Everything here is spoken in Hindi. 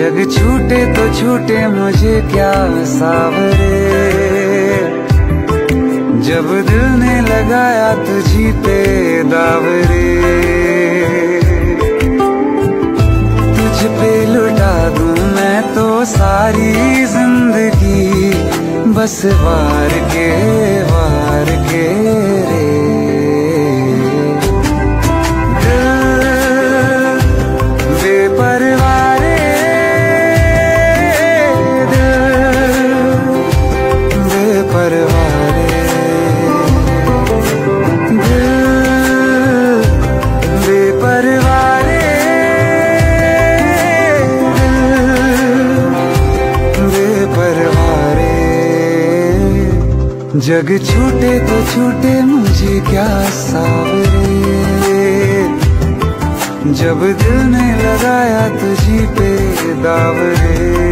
जग छूटे तो छूटे मुझे क्या सावरे। जब दिल ने लगाया तुझी पे दावरे। तुझ पे लुटा दूँ मैं तो सारी ज़िंदगी, बस वार के जग छूटे तो छूटे मुझे क्या सावरे। जब दिल ने लगाया तुझी पे दावरे।